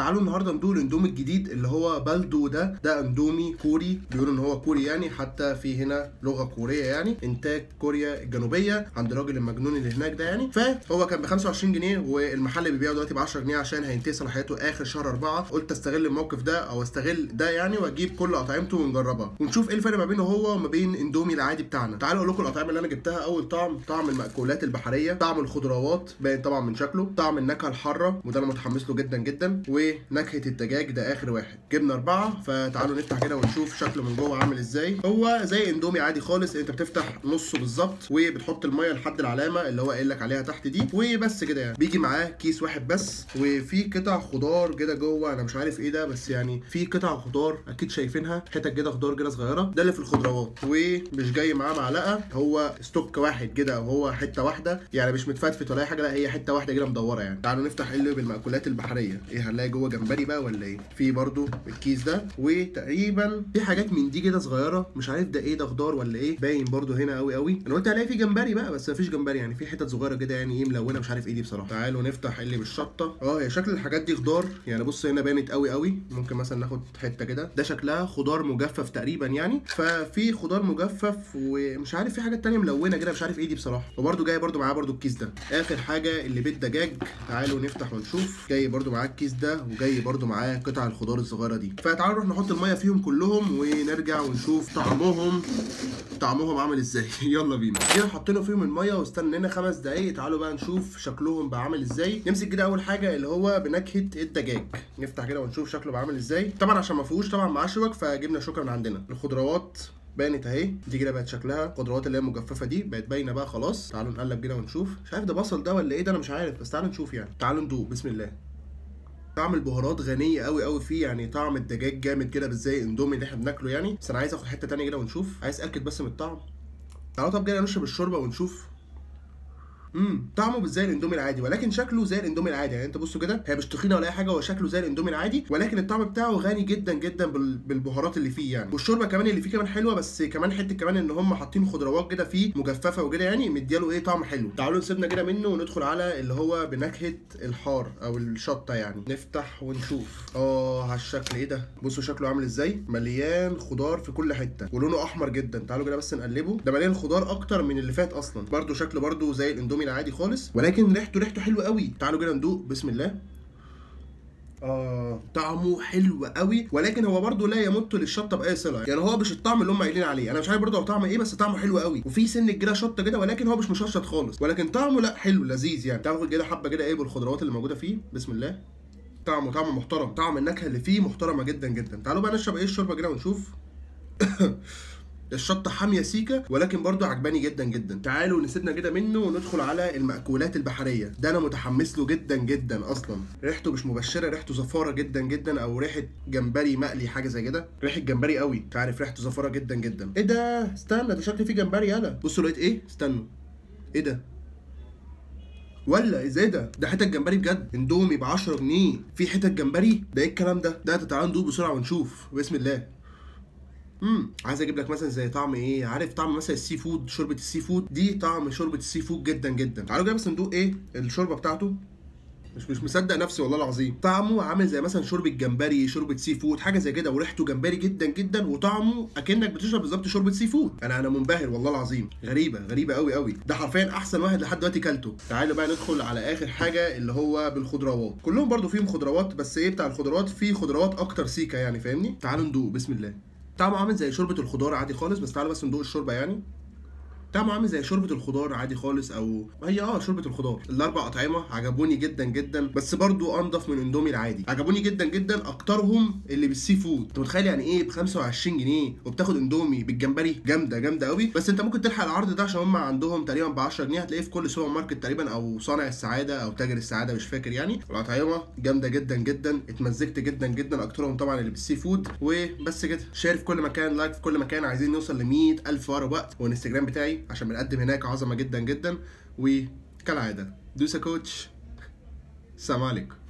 تعالوا النهارده ندوق الاندومي الجديد اللي هو بالدو ده. ده اندومي كوري. بيقولوا ان هو كوري يعني حتى في هنا لغة كورية يعني. إنتاج كوريا الجنوبية عند الراجل المجنون اللي هناك ده يعني. فهو كان ب 25 جنيه والمحل بيبيعه دلوقتي ب 10 جنيه عشان هينتهي صلاحيته آخر شهر أربعة. قلت أستغل الموقف ده أو أستغل ده يعني وأجيب كل أطعمته ونجربها. ونشوف إيه الفرق ما بينه هو وما بين اندومي العادي بتاعنا. تعالوا أقول لكم الأطعمة اللي أنا جبتها. أول طعم طعم المأكولات البحرية. طعم الخضروات باين طبعا من شكله. طعم النكهة الحارة وده أنا متحمس له جدا جدا. ونكهة الدجاج ده آخر واحد. جبنا أربعة فتعالوا نفتح كده ونشوف شكله من جوه عامل إزاي. هو زي إندومي عادي خالص أنت بتفتح نصه بالظبط وبتحط المية لحد العلامة اللي هو قايل لك عليها تحت دي وبس كده يعني. بيجي معاه كيس واحد بس وفي قطع خضار كده جوه أنا مش عارف إيه ده بس يعني في قطع خضار أكيد شايفينها حتت كده خضار كده صغيرة. ده اللي في الخضروات ومش جاي معاه معلقة هو ستوك واحد كده وهو حتة واحدة يعني مش متفتفت ولا أي حاجة لا هي حتة واحدة كده مدورة يعني. تعالوا نفتح اللي بالمأكولات البحرية. إيه هنلاقي؟ جوه جمبري بقى ولا إيه؟ في برضو الكيس ده وتقريبا في حاجات من دي كده صغيرة مش عارف ده إيه ده خضار ولا إيه؟ باين برضو هنا قوي قوي. أنا قلت هلاقي في جمبري بقى بس مفيش جمبري يعني في حتت صغيرة كده يعني إيه ملونة مش عارف إيه دي بصراحة. تعالوا نفتح اللي بالشطة. آه هي شكل الحاجات دي خضار يعني بص هنا بانت قوي قوي. ممكن مثلا ناخد حتة كده. ده شكلها خضار مجفف تقريبا يعني. ففي خضار مجفف ومش عارف في حاجات تانية ملونة كده مش عارف إيه دي بصراحة. وبرده جاي برده معاه برده الكيس ده. آخر حاجة اللي بالدجاج تعالوا نفتح ونشوف. جاي برده معاه الكيس ده وجاي برده معاه قطع الخضار الصغيرة دي. فتعالوا نروح نحط المية فيهم كلهم ونرجع ونشوف طعمهم. طعمهم عامل إزاي. يلا بينا. جينا حطينا فيهم المية واستنينا خمس دقايق. تعالوا بقى نشوف شكلهم بقى عامل إزاي. نمسك كده أول حاجة اللي هو بنكهة الدجاج. نفتح كده ونشوف شكله بقى عامل إزاي. طبعا عشان ما فيهوش طبعا معاه فجبنا شوكة من عندنا. الخضروات بانت أهي. دي كده بقت شكلها. الخضروات اللي هي المجففه دي بقت باينة بقى خلاص. تعالوا نقلب كده ونشوف. مش عارف ده بصل ده ولا إيه ده أنا مش عارف بس تعالوا نشوف يعني. تعالوا ندوق. بسم الله. طعم البهارات غنية قوي قوي فيه يعني طعم الدجاج جامد كده مش زي اندومي اللي إحنا بناكله يعني. بس أنا عايز آخد حتة تانية كده ونشوف. عايز اتاكد بس من الطعم. تعالوا طب كده نشرب الشوربة ونشوف امم طعمه مش زي الاندومي العادي ولكن شكله زي الاندومي العادي. يعني انت بصوا كده هي مش تخينة ولا أي حاجة هو شكله زي الاندومي العادي ولكن الطعم بتاعه غني جدا جدا بال- بالبهارات اللي فيه يعني. والشوربة كمان اللي فيه كمان حلوة بس كمان حتة كمان إن هم حاطين خضروات كده فيه مجففة وكده يعني مدياله إيه طعم حلو. تعالوا نسيبنا كده منه وندخل على اللي هو بنكهة الحار أو الشطة يعني. نفتح ونشوف. آه على الشكل إيه ده؟ بصوا شكله عامل إزاي. مليان خضار في كل حتة ولونه أحمر جدا. تعالوا كده بس نقلبه. ده مليان خضار أكتر من اللي فات أصلا. برده شكله برده زي الاندومي العادي خالص. ولكن ريحته ريحته حلوة قوي. تعالوا كده ندوق بسم الله. آه. طعمه حلو قوي. ولكن هو برضه لا يمت للشطة بأي صلة. يعني هو مش الطعم اللي هم قايلين عليه. أنا مش عارف برضه هو طعم إيه بس طعمه حلو قوي. وفي سن كده شطة كده ولكن هو مش مشطشط خالص. ولكن طعمه لا حلو لذيذ يعني. تاخد كده حبة كده إيه بالخضروات اللي موجودة فيه. بسم الله. طعمه طعمه محترم. طعم النكهة اللي فيه محترمة جدا جدا. تعالوا بقى نشرب إيه الشوربة كده ونشوف. الشطة حامية سيكه ولكن برضو عجباني جدا جدا. تعالوا نسيبنا كده منه وندخل على المأكولات البحرية. ده أنا متحمس له جدا جدا أصلا. ريحته مش مبشرة ريحته زفارة جدا جدا أو ريحة جمبري مقلي حاجة زي كده. ريحة جمبري قوي. انت عارف ريحته زفارة جدا جدا. إيه ده؟ استنى ده شكل فيه جمبري يالا بصوا لقيت إيه؟ استنوا. إيه ده؟ ولا إزاي ده؟ ده حتت جمبري بجد. اندومي ب 10 جنيه. في حتت جمبري؟ ده إيه الكلام ده؟ ده تعالوا ندوق بسرعة ونشوف. بسم الله. امم عايز أجيب لك مثلا زي طعم إيه عارف طعم مثلا السي فود شوربة ال seafood؟ دي طعم شوربة ال seafood جدا جدا. تعالوا كده بس ندوق إيه الشوربة بتاعته. مش مش مصدق نفسي والله العظيم. طعمه عامل زي مثلا شوربة جمبري شوربة seafood حاجة زي كده. وريحته جمبري جدا جدا. وطعمه أكنك بتشرب بالظبط شوربة seafood. أنا أنا منبهر والله العظيم. غريبة غريبة قوي قوي ده حرفيا أحسن واحد لحد دلوقتي كلته. تعالوا بقى ندخل على آخر حاجة اللي هو بالخضروات. كلهم برضو فيهم خضروات بس إيه بتاع الخضروات؟ فيه خضروات أكتر سيكة يعني فاهمني؟ تعالوا ندوق بسم الله. طعمه عامل زي شوربة الخضار عادي خالص بس تعالوا بس ندوق الشوربة يعني. طعمه عامل زي شوربة الخضار عادي خالص أو هي آه شوربة الخضار. الأربع أطعمة عجبوني جدا جدا بس برضو أنضف من إندومي العادي. عجبوني جدا جدا أكترهم اللي بال seafood. أنت متخيل يعني إيه ب 25 جنيه وبتاخد إندومي بالجمبري؟ جامدة جامدة قوي بس أنت ممكن تلحق العرض ده عشان هم عندهم تقريبا ب 10 جنيه هتلاقيه في كل سوبر ماركت تقريبا أو صانع السعادة أو تاجر السعادة مش فاكر يعني. الأطعمة جامدة جدا جدا اتمزجت جدا جدا أكترهم طبعا اللي بال seafood. وبس كده share في كل مكان like في كل مكان. عايزين نوصل ل 100000 في اقرب وقت والانستجرام بتاعي عشان بنقدم هناك عظمة جدا جدا. وكالعادة. دوسا كوتش. السلام عليكم.